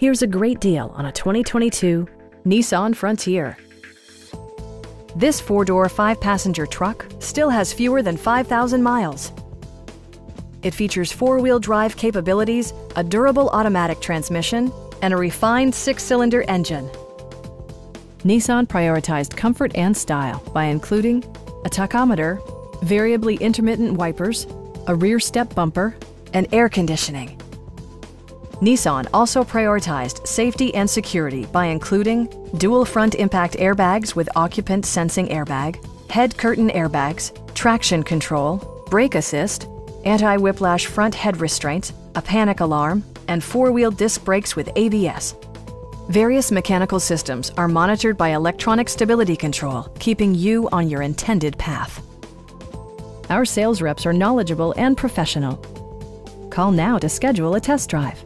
Here's a great deal on a 2022 Nissan Frontier. This four-door, five-passenger truck still has fewer than 5,000 miles. It features four-wheel drive capabilities, a durable automatic transmission, and a refined six-cylinder engine. Nissan prioritized comfort and style by including a tachometer, variably intermittent wipers, a rear step bumper, and air conditioning. Nissan also prioritized safety and security by including dual front impact airbags with occupant sensing airbag, head curtain airbags, traction control, brake assist, anti-whiplash front head restraints, a panic alarm, and four-wheel disc brakes with ABS. Various mechanical systems are monitored by electronic stability control, keeping you on your intended path. Our sales reps are knowledgeable and professional. Call now to schedule a test drive.